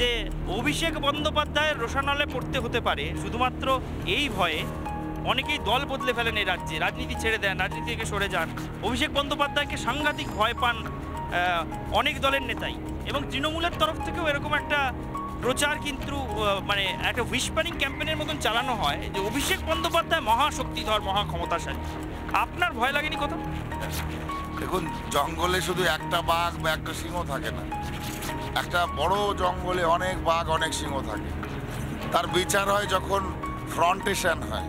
যে অভিষেক বন্দ্যোপাধ্যায়ের রোশানলে পড়তে হতে পারে, শুধুমাত্র এই ভয়ে অনেকেই দল বদলে ফেলেন এই রাজ্যে, রাজনীতি ছেড়ে দেন, রাজনীতি থেকে সরে যান। অভিষেক বন্দ্যোপাধ্যায়কে সাংঘাতিক ভয় পান অনেক দলের নেতাই। এবং তৃণমূলের তরফ থেকেও এরকম একটা প্রচার কিন্তু মানে একটা হুইসপারিং ক্যাম্পেনের মতন চালানো হয় যে অভিষেক বন্দ্যোপাধ্যায় মহাশক্তিধর মহা ক্ষমতাশালী আপনার ভয় লাগেনি কোথাও? দেখুন, জঙ্গলে শুধু একটা বাঘ বা একটা সিংহ থাকে না। একটা বড় জঙ্গলে অনেক বাঘ, অনেক সিংহ থাকে। তার বিচার হয় যখন ফ্রন্টেশন হয়।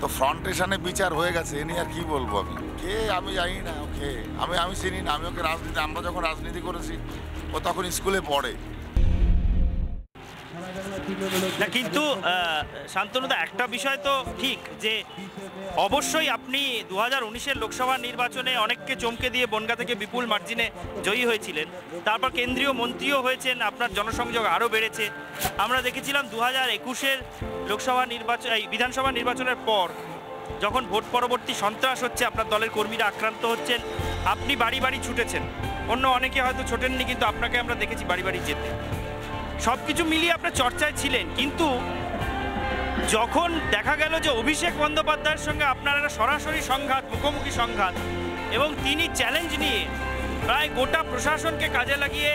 তো ফ্রন্টেশনে বিচার হয়ে গেছে, এ নিয়ে আর কি বলব আমি? কে আমি জানি না, ওকে। আমি আমি চিনি না, আমি ওকে রাজনীতি আমরা যখন রাজনীতি করেছি, ও তখন স্কুলে পড়ে। না, কিন্তু শান্তনুদা একটা বিষয় তো ঠিক যে অবশ্যই আপনি দু হাজার লোকসভা নির্বাচনে অনেককে চমকে দিয়ে বনগা থেকে বিপুল মার্জিনে জয়ী হয়েছিলেন। তারপর কেন্দ্রীয় মন্ত্রীও হয়েছেন, আপনার জনসংযোগ আরও বেড়েছে। আমরা দেখেছিলাম দু হাজার একুশের লোকসভা নির্বাচন, এই বিধানসভা নির্বাচনের পর যখন ভোট পরবর্তী সন্ত্রাস হচ্ছে, আপনার দলের কর্মীরা আক্রান্ত হচ্ছেন, আপনি বাড়ি বাড়ি ছুটেছেন। অন্য অনেকে হয়তো ছোটেননি, কিন্তু আপনাকে আমরা দেখেছি বাড়ি বাড়ি যেতে। সব কিছু মিলিয়ে আপনার চর্চায় ছিলেন, কিন্তু যখন দেখা গেল যে অভিষেক বন্দ্যোপাধ্যায়ের সঙ্গে আপনার একটা সরাসরি সংঘাত, মুখোমুখি সংঘাত, এবং তিনি চ্যালেঞ্জ নিয়ে প্রায় গোটা প্রশাসনকে কাজে লাগিয়ে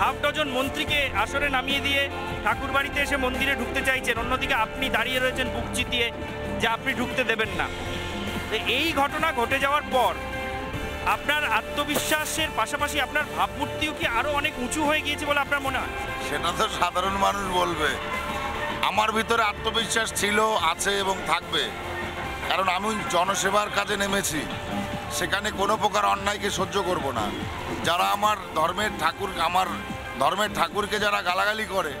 হাফ ডজন মন্ত্রীকে আসরে নামিয়ে দিয়ে ঠাকুরবাড়িতে এসে মন্দিরে ঢুকতে চাইছেন। অন্যদিকে আপনি দাঁড়িয়ে রয়েছেন বুক চিতিয়ে যে আপনি ঢুকতে দেবেন না। এই ঘটনা ঘটে যাওয়ার পর আপনার আত্মবিশ্বাসের পাশাপাশি আপনার ভাবমূর্তিও কি আরও অনেক উঁচু হয়ে গিয়েছে বলে আপনার মনে হয়? সেটা তো সাধারণ মানুষ বলবে। আমার ভিতরে আত্মবিশ্বাস ছিল, আছে এবং থাকবে। কারণ আমি জনসেবার কাজে নেমেছি। সেখানে কোনো প্রকার অন্যায়কে সহ্য করব না। যারা আমার ধর্মের ঠাকুর, আমার ধর্মের ঠাকুরকে যারা গালাগালি করে,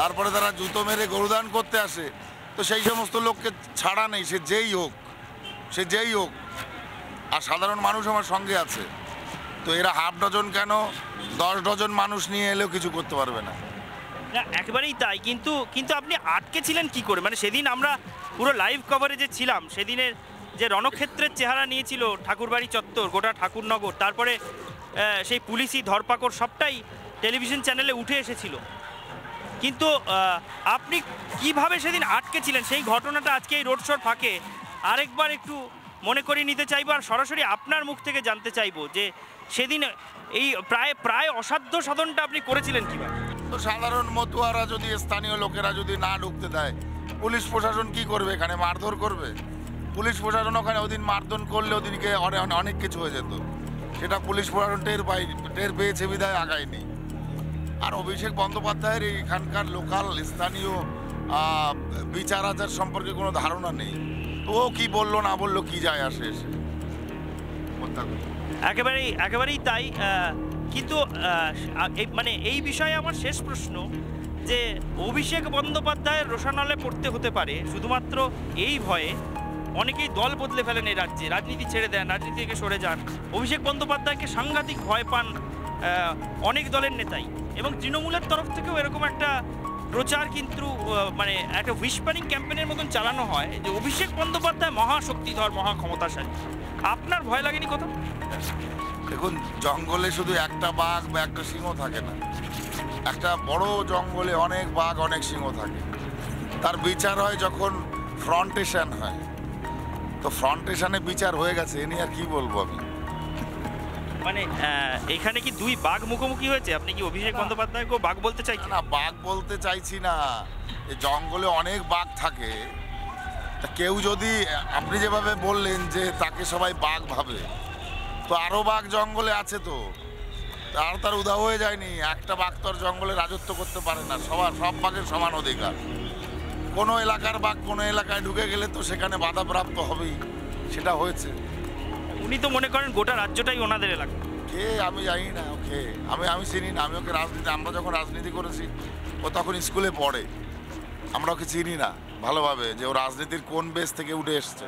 তারপরে তারা জুতো মেরে গরুদান করতে আসে, তো সেই সমস্ত লোককে ছাড়া নেই। সে যেই হোক, সে যেই হোক আর সাধারণ মানুষ আমার সঙ্গে আছে। তো এরা হাফ ডজন কেন? দশ ডজন মানুষ নিয়ে এলেও কিছু করতে পারবে না। না, একেবারেই তাই, কিন্তু কিন্তু আপনি আটকে ছিলেন কি করে? মানে সেদিন আমরা পুরো লাইভ কভারেজে ছিলাম। সেদিনের যে রণক্ষেত্রের চেহারা নিয়েছিল ঠাকুরবাড়ি চত্বর, গোটা ঠাকুরনগর, তারপরে সেই পুলিশি ধরপাকড় সবটাই টেলিভিশন চ্যানেলে উঠে এসেছিল। কিন্তু আপনি কীভাবে সেদিন আটকে ছিলেন সেই ঘটনাটা আজকে এই রোড শোর ফাঁকে আরেকবার একটু মনে করিয়ে নিতে চাইব আর সরাসরি আপনার মুখ থেকে জানতে চাইব যে সেদিন এই প্রায় প্রায় অসাধ্য সাধনটা আপনি করেছিলেন কীভাবে? তো সাধারণ মতুয়ারা যদি, স্থানীয় লোকেরা যদি না ঢুকতে দেয়, পুলিশ প্রশাসন কি করবে? এখানে মারধর করবে? পুলিশ প্রশাসন ওখানে ওদিন মারধর করলে ওদিনকে অনে- অনে- অনেক কিছু হয়ে যেত। সেটা পুলিশ প্রশাসন টের পাই, টের পেয়েছে বিধায় আগায়নি। আর অভিষেক বন্দ্যোপাধ্যায়ের এখানকার লোকাল স্থানীয় বিচার আচার সম্পর্কে কোনো ধারণা নেই। ও কি বলল, না বলল, কি যায় আসে একেবারেই একেবারেই তাই কিন্তু মানে এই বিষয়ে আমার শেষ প্রশ্ন যে অভিষেক বন্দ্যোপাধ্যায়ের রোশানলে পড়তে হতে পারে, শুধুমাত্র এই ভয়ে অনেকেই দল বদলে ফেলেন এই রাজ্যে, রাজনীতি ছেড়ে দেন, রাজনীতি থেকে সরে যান। অভিষেক বন্দ্যোপাধ্যায়কে সাংঘাতিক ভয় পান অনেক দলের নেতাই এবং তৃণমূলের তরফ থেকেও এরকম একটা প্রচার কিন্তু মানে একটা হুইসপারিং ক্যাম্পেনের মতন চালানো হয় যে অভিষেক বন্দ্যোপাধ্যায় মহাশক্তিধর মহা ক্ষমতাশালী আপনার ভয় লাগেনি কোথাও? দেখুন, জঙ্গলে শুধু একটা বাঘ বা একটা সিংহ থাকে না। একটা বড় জঙ্গলে অনেক বাঘ, অনেক সিংহ থাকে। তার বিচার হয় যখন ফ্রন্টেশন হয়। তো ফ্রন্টেশনে বিচার হয়ে গেছে, এ নিয়ে আর কি বলব আমি? মানে এখানে কি দুই বাঘ মুখোমুখি হয়েছে? আপনি কি অভিষেক বন্দ্যোপাধ্যায়কেও বাঘ বলতে চাইছেন? না বাঘ বলতে চাইছি না। এই জঙ্গলে অনেক বাঘ থাকে। তা কেউ যদি আপনি যেভাবে বললেন যে তাকে সবাই বাঘ ভাবে তো আরও বাঘ জঙ্গলে আছে তো। আর তার উদাহ হয়ে যায়নি। একটা বাঘ তো আর জঙ্গলে রাজত্ব করতে পারে না। সবার সব বাঘের সমান অধিকার। কোনো এলাকার বাঘ কোনো এলাকায় ঢুকে গেলে তো সেখানে বাধাপ্রাপ্ত হবেই। সেটা হয়েছে। উনি তো মনে করেন গোটা রাজ্যটাই ওনাদের এলাকা। কে আমি জানি না, ওকে। আমি আমি চিনি না, আমি ওকে রাজনীতি, আমরা যখন রাজনীতি করেছি, ও তখন স্কুলে পড়ে। আমরা ওকে চিনি না, ভালোভাবে, যে ও রাজনীতির কোন বেশ থেকে উঠে এসছে।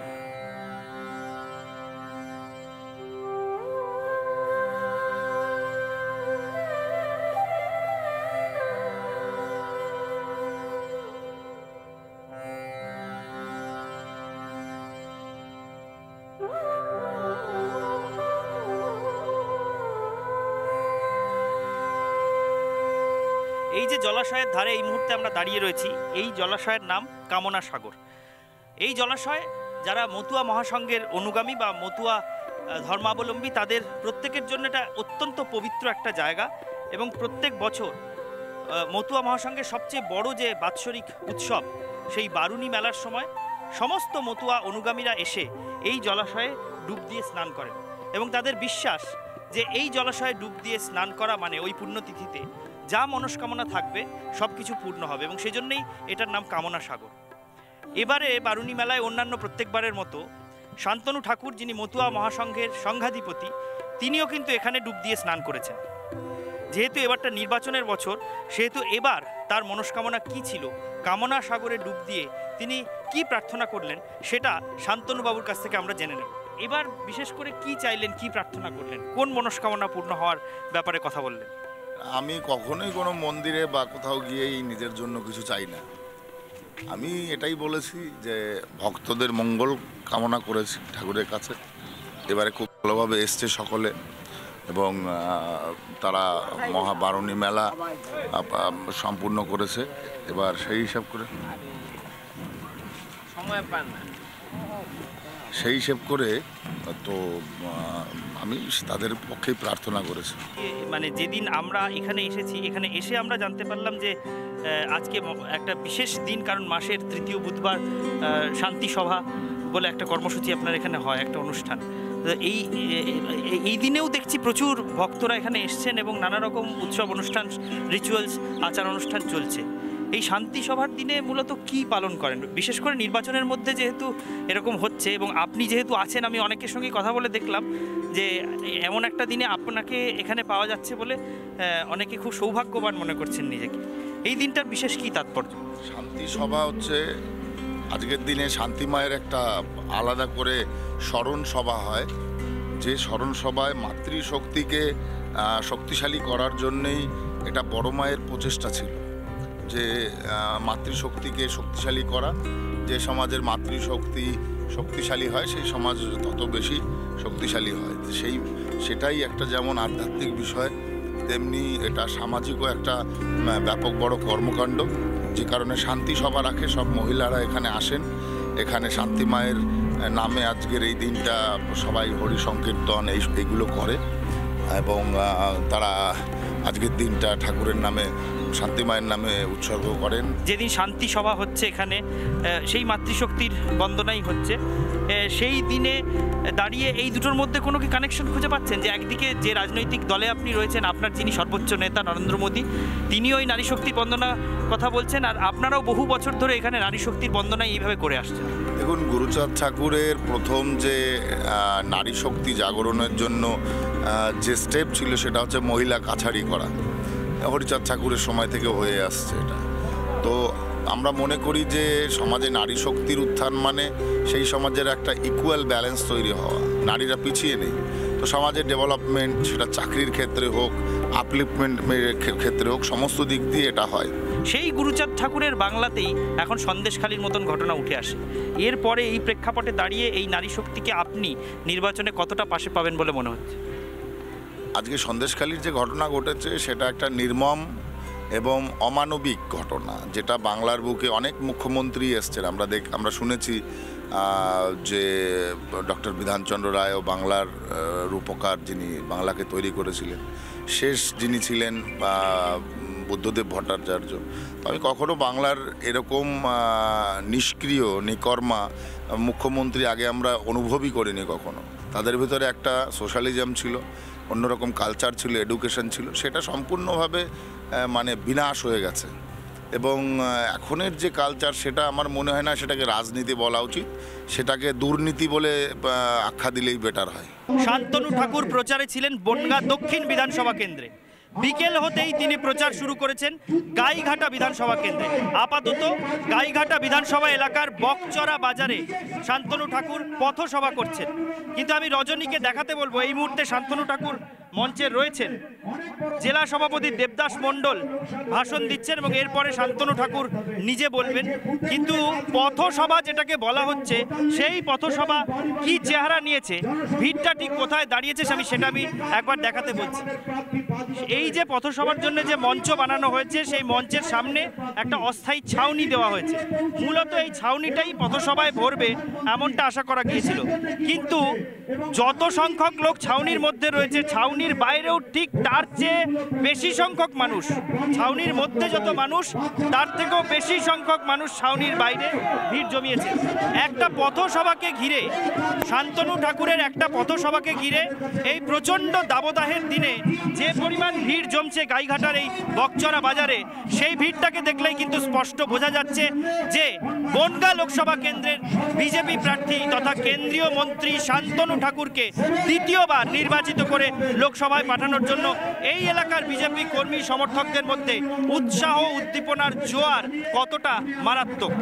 এই যে জলাশয়ের ধারে এই মুহূর্তে আমরা দাঁড়িয়ে রয়েছি, এই জলাশয়ের নাম কামনা সাগর। এই জলাশয় যারা মতুয়া মহাসংঘের অনুগামী বা মতুয়া ধর্মাবলম্বী, তাদের প্রত্যেকের জন্য এটা অত্যন্ত পবিত্র একটা জায়গা এবং প্রত্যেক বছর মতুয়া মহাসংঘের সবচেয়ে বড় যে বাৎসরিক উৎসব, সেই বারুণী মেলার সময় সমস্ত মতুয়া অনুগামীরা এসে এই জলাশয়ে ডুব দিয়ে স্নান করেন এবং তাদের বিশ্বাস যে এই জলাশয়ে ডুব দিয়ে স্নান করা মানে ওই পুণ্যতিথিতে যা মনস্কামনা থাকবে সব কিছু পূর্ণ হবে এবং সেজন্যই এটার নাম কামনা সাগর। এবারে বারুণী মেলায় অন্যান্য প্রত্যেকবারের মতো শান্তনু ঠাকুর, যিনি মতুয়া মহাসংঘের সংঘাধিপতি, তিনিও কিন্তু এখানে ডুব দিয়ে স্নান করেছেন। যেহেতু এবারটা নির্বাচনের বছর, সেহেতু এবার তার মনস্কামনা কি ছিল, কামনা সাগরে ডুব দিয়ে তিনি কি প্রার্থনা করলেন, সেটা শান্তনু বাবুর কাছ থেকে আমরা জেনে নেব। এবার বিশেষ করে কি চাইলেন, কি প্রার্থনা করলেন, কোন মনস্কামনা পূর্ণ হওয়ার ব্যাপারে কথা বললেন? আমি কখনোই কোনো মন্দিরে বা কোথাও গিয়েই নিজের জন্য কিছু চাই না। আমি এটাই বলেছি যে ভক্তদের মঙ্গল কামনা করেছি ঠাকুরের কাছে। এবারে খুব ভালোভাবে এসছে সকলে এবং তারা মহাবারণী মেলা সম্পূর্ণ করেছে। এবার সেই হিসাব করে। সময় পান না। সেই হিসেব করে, তো আমি তাদের পক্ষেই প্রার্থনা করেছি। মানে যেদিন আমরা এখানে এসেছি, এখানে এসে আমরা জানতে পারলাম যে আজকে একটা বিশেষ দিন, কারণ মাসের তৃতীয় বুধবার শান্তি সভা বলে একটা কর্মসূচি আপনার এখানে হয়, একটা অনুষ্ঠান। এই এই দিনেও দেখছি প্রচুর ভক্তরা এখানে এসছেন এবং নানা রকম উৎসব অনুষ্ঠান রিচুয়ালস আচার অনুষ্ঠান চলছে। এই শান্তি সভার দিনে মূলত কি পালন করেন? বিশেষ করে নির্বাচনের মধ্যে যেহেতু এরকম হচ্ছে এবং আপনি যেহেতু আছেন, আমি অনেকের সঙ্গে কথা বলে দেখলাম যে এমন একটা দিনে আপনাকে এখানে পাওয়া যাচ্ছে বলে অনেকে খুব সৌভাগ্যবান মনে করছেন নিজেকে। এই দিনটার বিশেষ কি তাৎপর্য? শান্তি সভা হচ্ছে, আজকের দিনে শান্তি মায়ের একটা আলাদা করে স্মরণ সভা হয়। যে স্মরণ সভায় মাতৃশক্তিকে শক্তিশালী করার জন্যেই এটা বড় মায়ের প্রচেষ্টা ছিল। যে মাতৃশক্তিকে শক্তিশালী করা, যে সমাজের মাতৃশক্তি শক্তিশালী হয়, সেই সমাজ তত বেশি শক্তিশালী হয়। সেই, সেটাই একটা যেমন আধ্যাত্মিক বিষয়, তেমনি এটা সামাজিকও একটা ব্যাপক বড় কর্মকাণ্ড। যে কারণে শান্তি সভা রাখে, সব মহিলারা এখানে আসেন। এখানে শান্তি মায়ের নামে আজকের এই দিনটা সবাই হরি সংকীর্তন এই এগুলো করে। এবং তারা আজকের দিনটা ঠাকুরের নামে শান্তি মায়ের নামে উৎসর্গ করেন। যেদিন শান্তি সভা হচ্ছে এখানে সেই মাতৃশক্তির বন্দনাই হচ্ছে। সেই দিনে দাঁড়িয়ে এই দুটোর মধ্যে কোনো কি কানেকশন খুঁজে পাচ্ছেন? যে একদিকে যে রাজনৈতিক দলে আপনি রয়েছেন আপনার যিনি সর্বোচ্চ নেতা নরেন্দ্র মোদী তিনি ওই নারী শক্তির বন্দনা কথা বলছেন আর আপনারাও বহু বছর ধরে এখানে নারী শক্তির বন্দনা এইভাবে করে আসছেন। দেখুন গুরুচাঁদ ঠাকুরের প্রথম যে নারী শক্তি জাগরণের জন্য যে স্টেপ ছিল সেটা হচ্ছে মহিলা কাছারি করা। হরিচাঁদ ঠাকুরের সময় থেকে হয়ে আসছে এটা। তো আমরা মনে করি যে সমাজে নারী শক্তির উত্থান মানে সেই সমাজের একটা ইকুয়াল ব্যালেন্স তৈরি হওয়া। নারীরা পিছিয়ে নেই। তো সমাজের ডেভেলপমেন্ট সেটা চাকরির ক্ষেত্রে হোক আপলিফমেন্ট ক্ষেত্রে হোক, সমস্ত দিক দিয়ে এটা হয়। সেই গুরুচাঁদ ঠাকুরের বাংলাতেই এখন সন্দেশখালির মতন ঘটনা উঠে আসে। এরপরে এই প্রেক্ষাপটে দাঁড়িয়ে এই নারী শক্তিকে আপনি নির্বাচনে কতটা পাশে পাবেন বলে মনে হচ্ছে? আজকে সন্দেশখালির যে ঘটনা ঘটেছে, সেটা একটা নির্মম এবং অমানবিক ঘটনা, যেটা বাংলার বুকে অনেক মুখ্যমন্ত্রী এসছেন। আমরা দেখ, আমরা শুনেছি যে ডক্টর বিধানচন্দ্র রায় ও বাংলার রূপকার যিনি বাংলাকে তৈরি করেছিলেন, শেষ যিনি ছিলেন বুদ্ধদেব ভট্টাচার্য। আমি কখনো বাংলার এরকম নিষ্ক্রিয়, নিকর্মা মুখ্যমন্ত্রী আগে আমরা অনুভবই করিনি কখনো। তাদের ভিতরে একটা সোশ্যালিজম ছিল অন্যরকম কালচার ছিল এডুকেশন ছিল, সেটা সম্পূর্ণভাবে মানে বিনাশ হয়ে গেছে। এবং এখনের যে কালচার সেটা আমার মনে হয় না সেটাকে রাজনীতি বলা উচিত, সেটাকে দুর্নীতি বলে আখ্যা দিলেই বেটার হয়। শান্তনু ঠাকুর প্রচারে ছিলেন বনগা দক্ষিণ বিধানসভা কেন্দ্রে। বিকেল হতেই তিনি প্রচার শুরু করেছেন গাইঘাটা বিধানসভা কেন্দ্রে। আপাতত গাইঘাটা বিধানসভা এলাকার বকচরা বাজারে শান্তনু ঠাকুর পথসভা করছেন। কিন্তু আমি রজনীকে দেখাতে বলব, এই মুহূর্তে শান্তনু ঠাকুর মঞ্চে রয়েছেন জেলা সভাপতি দেবদাস মণ্ডল ভাষণ দিচ্ছেন এবং এরপরে শান্তনু ঠাকুর নিজে বলবেন। কিন্তু পথসভা যেটাকে বলা হচ্ছে, সেই পথসভা কি চেহারা নিয়েছে? ভিড়টা ঠিক কোথায় দাঁড়িয়েছে আমি সেটা আমি একবার দেখাতে বলছি। এই যে পথসভার জন্য যে মঞ্চ বানানো হয়েছে, সেই মঞ্চের সামনে একটা অস্থায়ী ছাউনি দেওয়া হয়েছে। মূলত এই ছাউনিটাই পথসভায় ভরবে এমনটা আশা করা গিয়েছিল। কিন্তু যত সংখ্যক লোক ছাউনির মধ্যে রয়েছে ছাউনির বাইরেও ঠিক তার চেয়ে বেশি সংখ্যক মানুষ। ছাউনির মধ্যে যত মানুষ, তার থেকেও বেশি সংখ্যক মানুষ ছাউনির বাইরে ভিড় জমিয়েছে। একটা পথসভাকে ঘিরে, শান্তনু ঠাকুরের একটা পথসভাকে ঘিরে এই প্রচণ্ড দাবদাহের দিনে যে পরিমাণ ভিড় জমছে গাইঘাটার এই বকচরা বাজারে, সেই ভিড়টাকে দেখলেই কিন্তু স্পষ্ট বোঝা যাচ্ছে যে বনগা লোকসভা কেন্দ্রের বিজেপি প্রার্থী তথা কেন্দ্রীয় মন্ত্রী শান্তনু ঠাকুরকে দ্বিতীয়বার নির্বাচিত করে লোকসভায় পাঠানোর জন্য এই এলাকার বিজেপি কর্মী সমর্থকদের মধ্যে উৎসাহ উদ্দীপনার জোয়ার কতটা মারাত্মক?